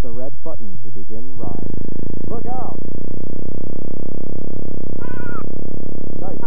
The red button to begin ride. Look out! Ah! Nice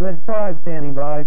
Red 5 standing by.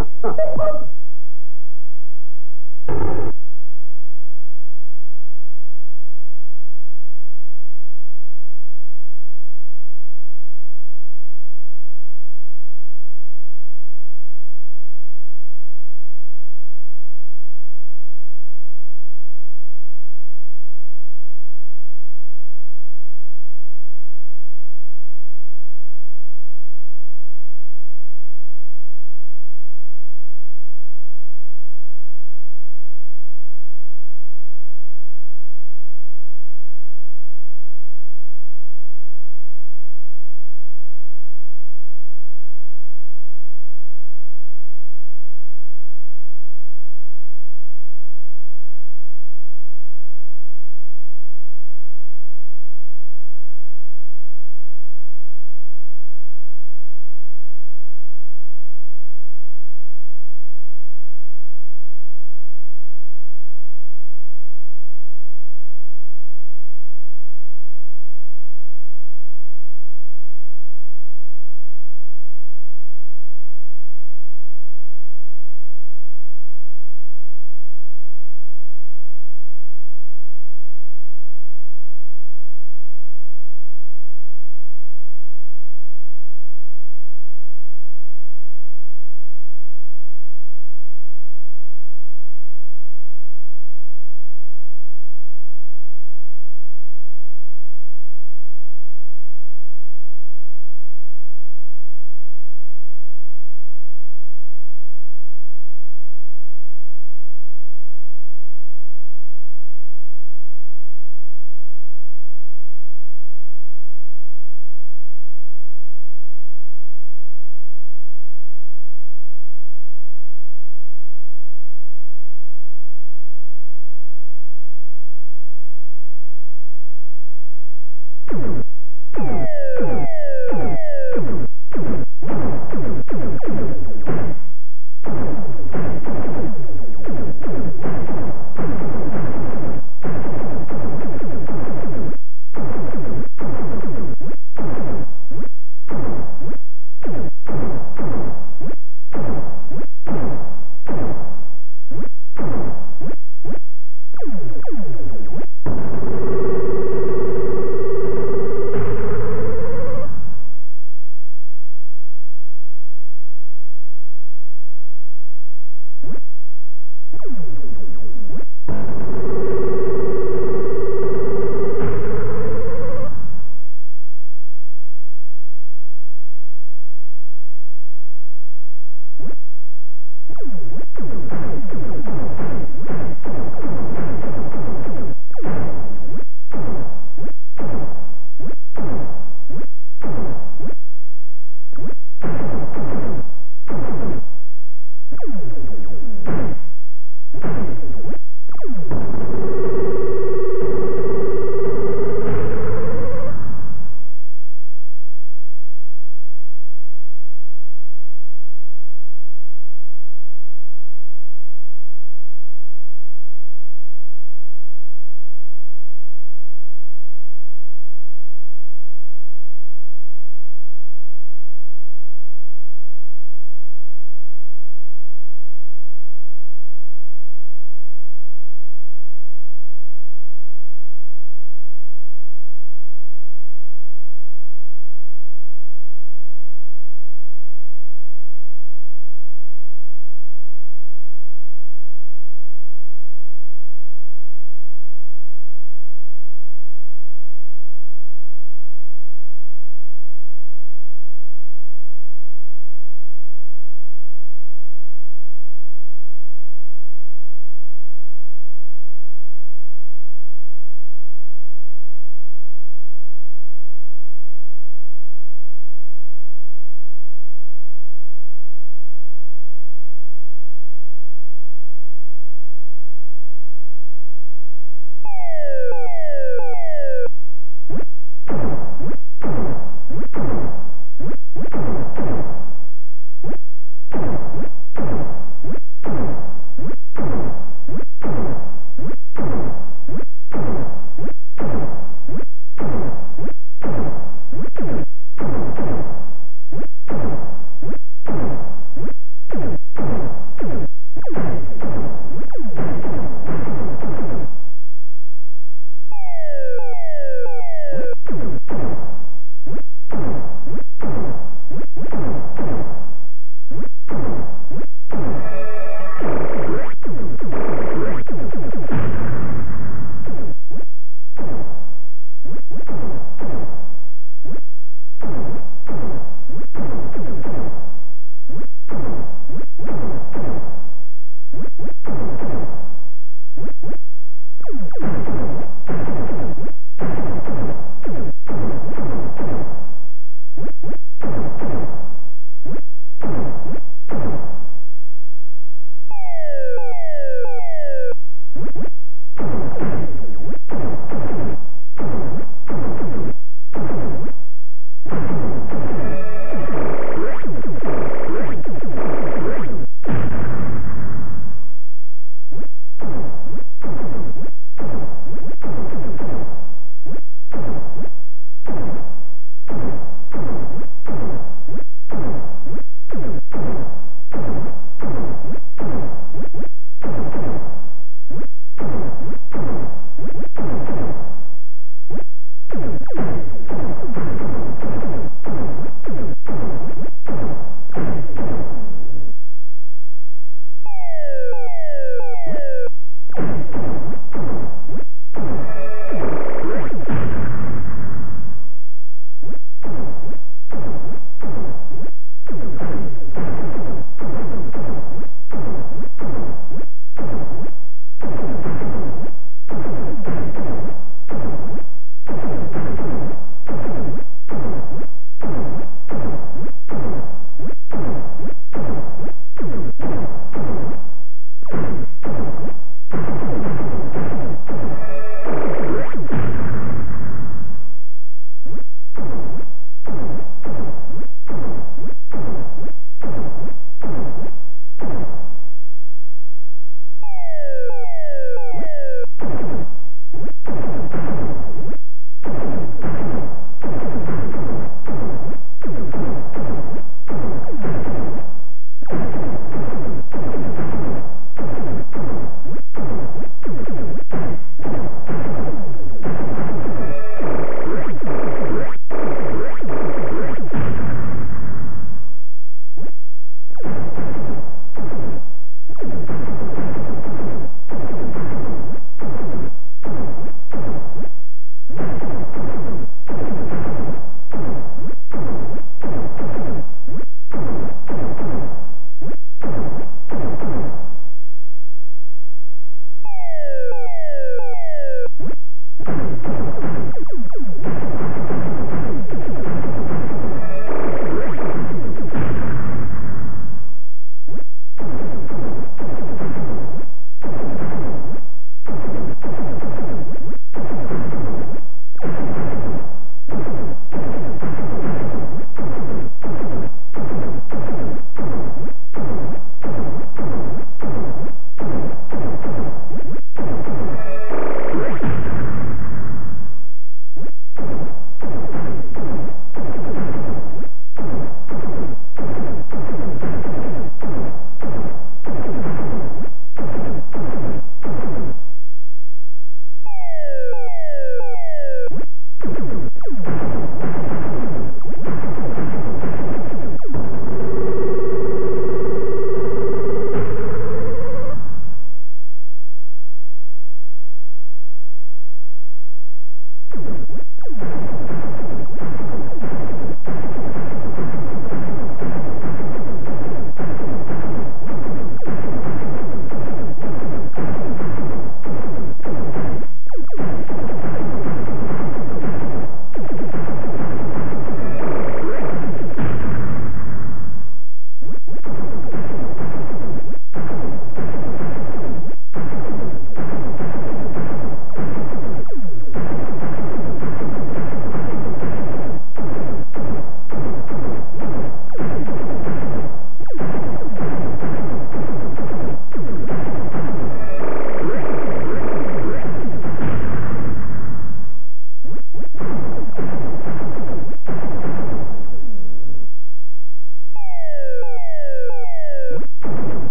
哈哈哈哈。